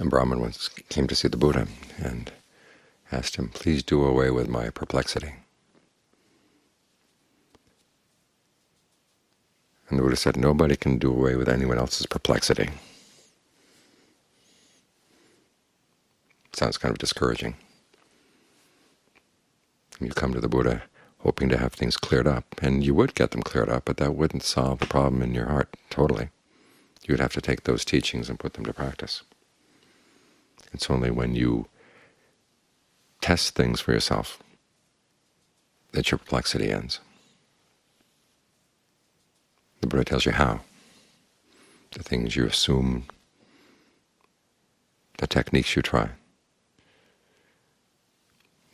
A Brahmin once came to see the Buddha and asked him, please do away with my perplexity. And the Buddha said, nobody can do away with anyone else's perplexity. Sounds kind of discouraging. You come to the Buddha hoping to have things cleared up, and you would get them cleared up, but that wouldn't solve the problem in your heart totally. You would have to take those teachings and put them to practice. It's only when you test things for yourself that your perplexity ends. The Buddha tells you how. The things you assume, the techniques you try.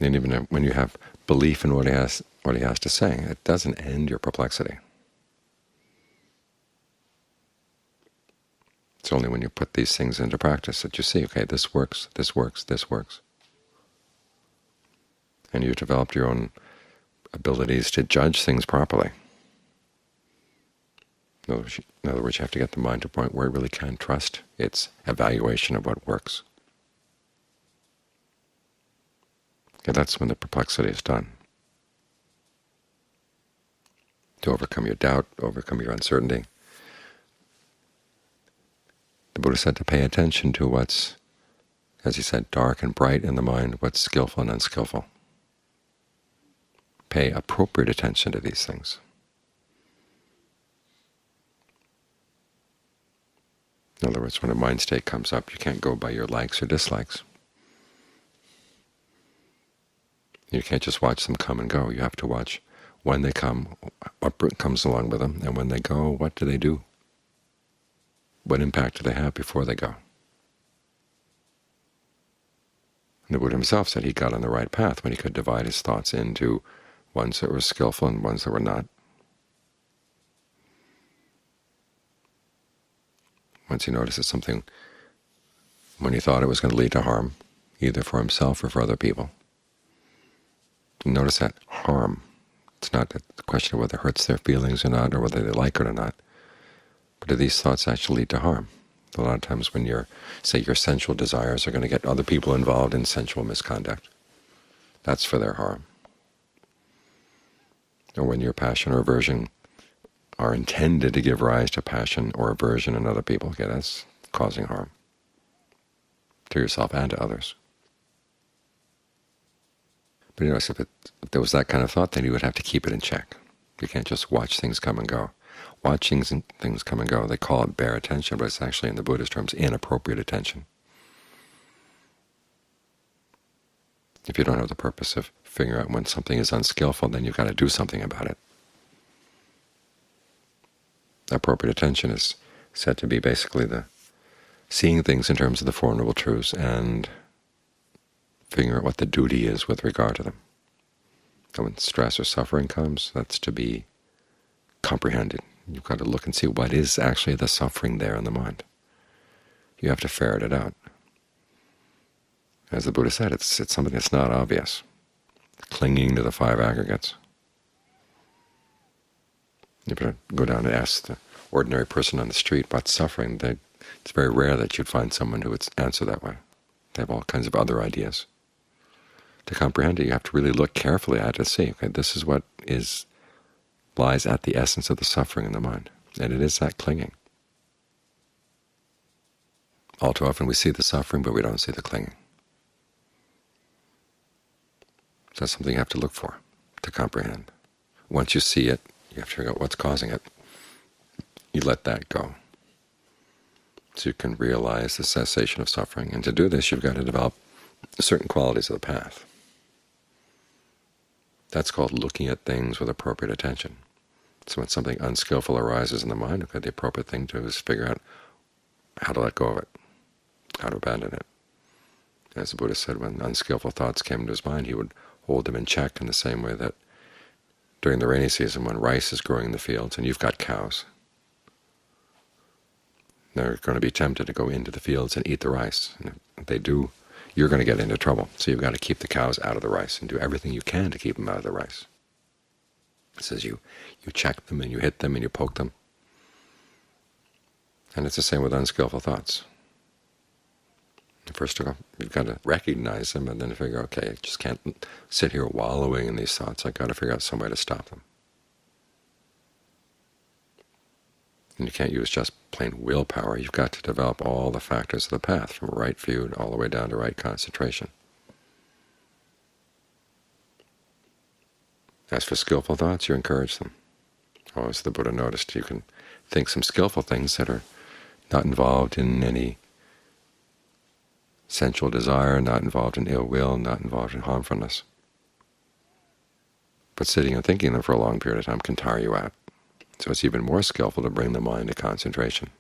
And even when you have belief in what he has, what he has to say, it doesn't end your perplexity. It's only when you put these things into practice that you see, okay, this works, this works, this works. And you've developed your own abilities to judge things properly. In other words, you have to get the mind to a point where it really can trust its evaluation of what works. And that's when the perplexity is done. To overcome your doubt, overcome your uncertainty. The Buddha said to pay attention to what's, as he said, dark and bright in the mind, what's skillful and unskillful. Pay appropriate attention to these things. In other words, when a mind state comes up, you can't go by your likes or dislikes. You can't just watch them come and go. You have to watch when they come, what comes along with them, and when they go, what do they do? What impact do they have before they go? And the Buddha himself said he got on the right path when he could divide his thoughts into ones that were skillful and ones that were not. Once he notices something, when he thought it was going to lead to harm, either for himself or for other people, Notice that harm. It's not a question of whether it hurts their feelings or not, or whether they like it or not. But do these thoughts actually lead to harm? A lot of times when your, say, your sensual desires are going to get other people involved in sensual misconduct, that's for their harm. Or when your passion or aversion are intended to give rise to passion or aversion in other people, okay, that's causing harm to yourself and to others. But you know, if, it, if there was that kind of thought, then you would have to keep it in check. You can't just watch things come and go. Watching things come and go, they call it bare attention, but it's actually in the Buddhist terms inappropriate attention. If you don't have the purpose of figuring out when something is unskillful, then you've got to do something about it. Appropriate attention is said to be basically the seeing things in terms of the Four Noble Truths and figuring out what the duty is with regard to them. And when stress or suffering comes, that's to be comprehended. You've got to look and see what is actually the suffering there in the mind. You have to ferret it out. As the Buddha said, it's, it's something that's not obvious, clinging to the five aggregates. If you go down and ask the ordinary person on the street about suffering, they, it's very rare that you'd find someone who would answer that way. They have all kinds of other ideas to comprehend it, you have to really look carefully at it to see, okay, this is what is lies at the essence of the suffering in the mind, and it is that clinging. All too often we see the suffering, but we don't see the clinging. So that's something you have to look for, to comprehend. Once you see it, you have to figure out what's causing it. You let that go. So you can realize the cessation of suffering. And to do this, you've got to develop certain qualities of the path. That's called looking at things with appropriate attention. So when something unskillful arises in the mind, okay, the appropriate thing to do is figure out how to let go of it, how to abandon it. As the Buddha said, when unskillful thoughts came into his mind, he would hold them in check in the same way that during the rainy season when rice is growing in the fields and you've got cows, they're going to be tempted to go into the fields and eat the rice. And if they do, you're going to get into trouble. So you've got to keep the cows out of the rice and do everything you can to keep them out of the rice. It says you, you check them and you hit them and you poke them. And it's the same with unskillful thoughts. First of all, you've got to recognize them and then figure, okay, I just can't sit here wallowing in these thoughts. I've got to figure out some way to stop them. And you can't use just plain willpower. You've got to develop all the factors of the path, from right view all the way down to right concentration. As for skillful thoughts, you encourage them. As the Buddha noticed, you can think some skillful things that are not involved in any sensual desire, not involved in ill will, not involved in harmfulness. But sitting and thinking them for a long period of time can tire you out. So it's even more skillful to bring the mind to concentration.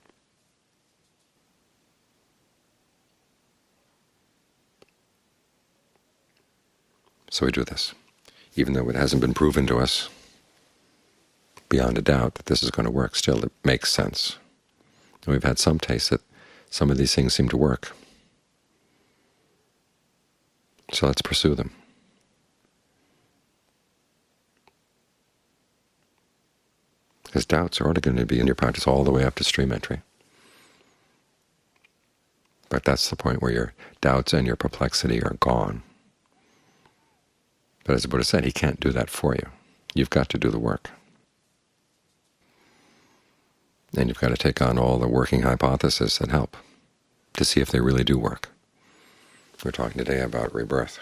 So we do this, even though it hasn't been proven to us beyond a doubt that this is going to work. Still, it makes sense. And we've had some taste that some of these things seem to work. So let's pursue them. Because doubts are only going to be in your practice all the way up to stream entry. But that's the point where your doubts and your perplexity are gone. But as the Buddha said, he can't do that for you. You've got to do the work. And you've got to take on all the working hypotheses that help to see if they really do work. We're talking today about rebirth.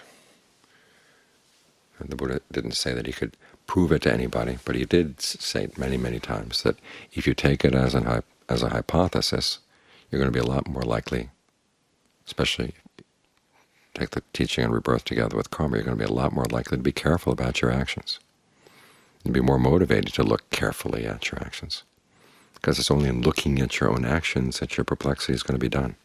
And the Buddha didn't say that he could prove it to anybody, but he did say many, many times that if you take it as, an, as a hypothesis, you're going to be a lot more likely, especially take the teaching on rebirth together with karma, you're going to be a lot more likely to be careful about your actions and be more motivated to look carefully at your actions because it's only in looking at your own actions that your perplexity is going to be done.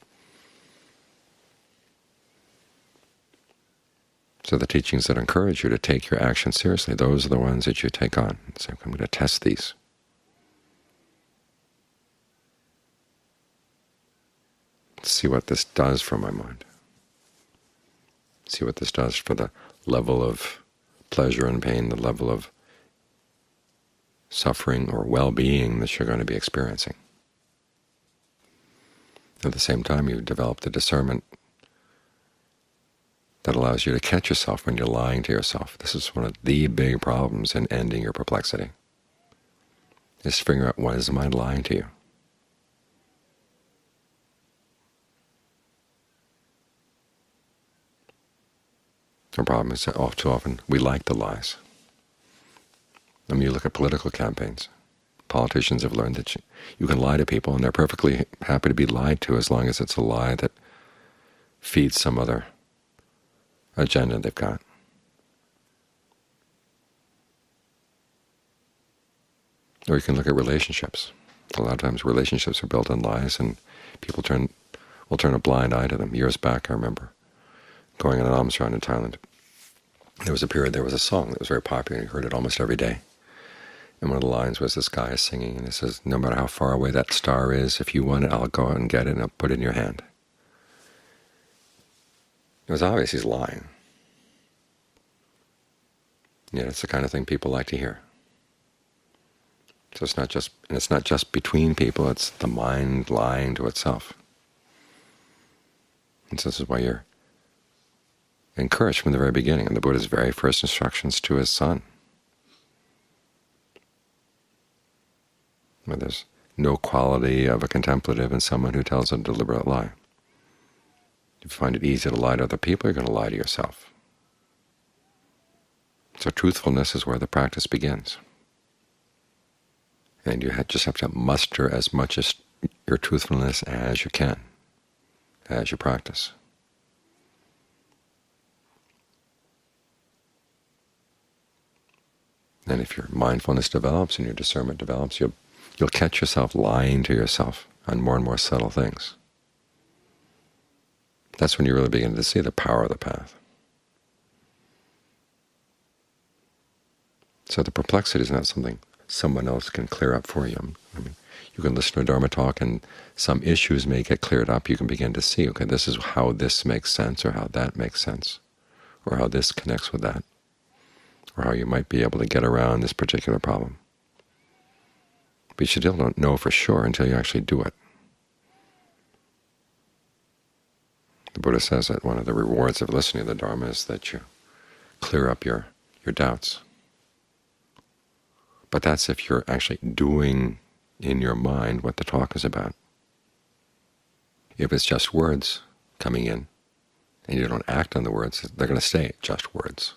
So the teachings that encourage you to take your actions seriously, those are the ones that you take on. Say, I'm going to test these. See what this does for my mind. See what this does for the level of pleasure and pain, the level of suffering or well-being that you're going to be experiencing. At the same time, you develop the discernment that allows you to catch yourself when you're lying to yourself. This is one of the big problems in ending your perplexity, is figuring out when is the mind lying to you. The problem is that too often we like the lies. I mean, you look at political campaigns. Politicians have learned that you, can lie to people, and they're perfectly happy to be lied to as long as it's a lie that feeds some other agenda they've got. Or you can look at relationships. A lot of times relationships are built on lies, and people turn will turn a blind eye to them. Years back, I remember going on an alms round in Thailand. There was a period there was a song that was very popular, you heard it almost every day. And one of the lines was this guy is singing, and he says, no matter how far away that star is, if you want it, I'll go out and get it and I'll put it in your hand. It was obvious he's lying. Yeah, it's the kind of thing people like to hear. So it's not just and it's not just between people, it's the mind lying to itself. And so this is why you're encouraged from the very beginning in the Buddha's very first instructions to his son. where there's no quality of a contemplative in someone who tells a deliberate lie. If you find it easy to lie to other people, you're going to lie to yourself. So truthfulness is where the practice begins. And you just have to muster as much as your truthfulness as you can as you practice. And if your mindfulness develops and your discernment develops, you'll you'll catch yourself lying to yourself on more and more subtle things. That's when you really begin to see the power of the path. So the perplexity is not something someone else can clear up for you. I mean, you can listen to a Dharma talk and some issues may get cleared up. You can begin to see, okay, this is how this makes sense or how that makes sense or how this connects with that or how you might be able to get around this particular problem but you still don't know for sure until you actually do it. The Buddha says that one of the rewards of listening to the Dharma is that you clear up your, your doubts. But that's if you're actually doing in your mind what the talk is about. If it's just words coming in, and you don't act on the words, they're going to stay just words.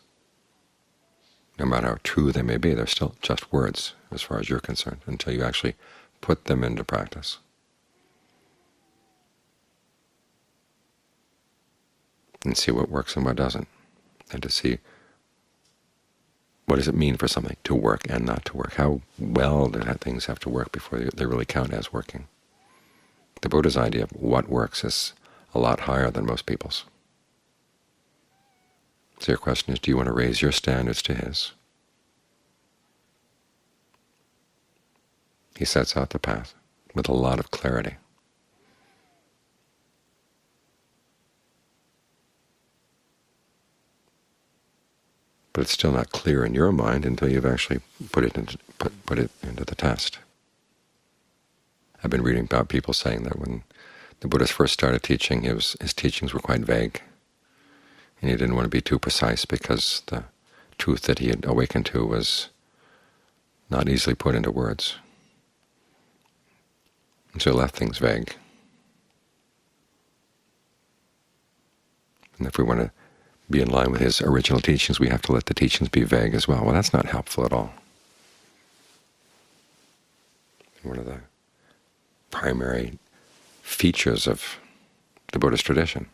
No matter how true they may be, they're still just words as far as you're concerned, until you actually put them into practice. And see what works and what doesn't, and to see what does it mean for something to work and not to work. How well do things have to work before they really count as working? The Buddha's idea of what works is a lot higher than most people's. So your question is, do you want to raise your standards to his? He sets out the path with a lot of clarity. But it's still not clear in your mind until you've actually put it into, put, put it into the test. I've been reading about people saying that when the Buddhist first started teaching, his, his teachings were quite vague and he didn't want to be too precise because the truth that he had awakened to was not easily put into words. And so he left things vague. And if we want to be in line with his original teachings, we have to let the teachings be vague as well. Well, that's not helpful at all. One of the primary features of the Buddhist tradition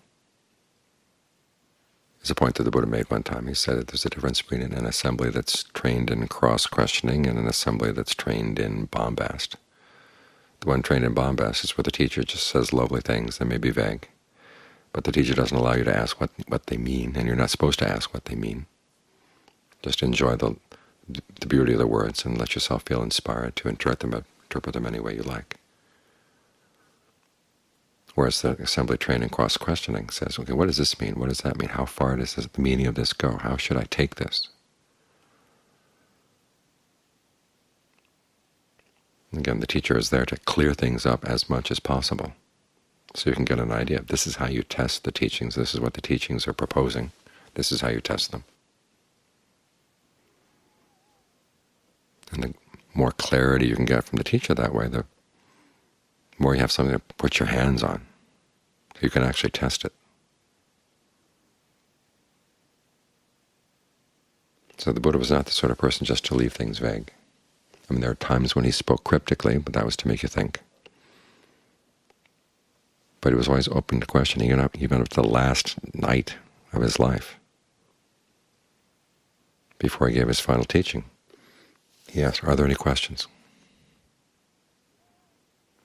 is a point that the Buddha made one time. He said that there's a difference between an assembly that's trained in cross-questioning and an assembly that's trained in bombast. The one trained in bombast is where the teacher just says lovely things that may be vague, but the teacher doesn't allow you to ask what, what they mean, and you're not supposed to ask what they mean. Just enjoy the, the beauty of the words and let yourself feel inspired to interpret them, interpret them any way you like. Whereas the assembly training cross-questioning says, okay, what does this mean? What does that mean? How far does this, the meaning of this go? How should I take this? Again, the teacher is there to clear things up as much as possible, so you can get an idea. This is how you test the teachings. This is what the teachings are proposing. This is how you test them. And the more clarity you can get from the teacher that way, the more you have something to put your hands on. You can actually test it. So the Buddha was not the sort of person just to leave things vague. I mean, there are times when he spoke cryptically, but that was to make you think. But he was always open to questioning, even up, even up to the last night of his life, before he gave his final teaching. He asked, are there any questions?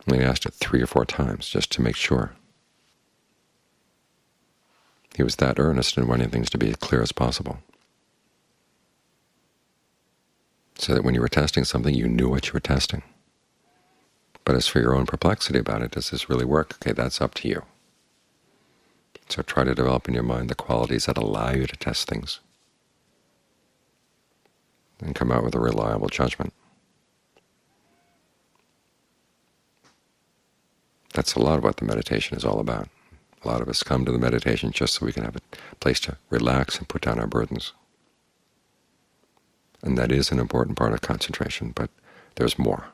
And he asked it three or four times just to make sure. He was that earnest in wanting things to be as clear as possible, so that when you were testing something, you knew what you were testing. But as for your own perplexity about it, does this really work? Okay, that's up to you. So try to develop in your mind the qualities that allow you to test things and come out with a reliable judgment. That's a lot of what the meditation is all about. A lot of us come to the meditation just so we can have a place to relax and put down our burdens. And that is an important part of concentration, but there's more.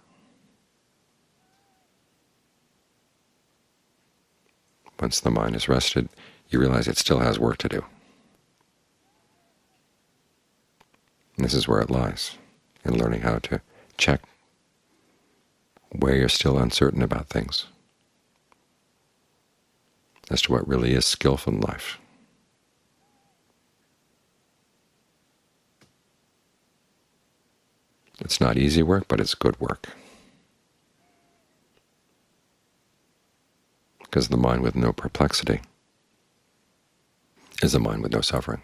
Once the mind is rested, you realize it still has work to do. And this is where it lies, in learning how to check where you're still uncertain about things as to what really is skillful in life. It's not easy work, but it's good work. Because the mind with no perplexity is a mind with no suffering.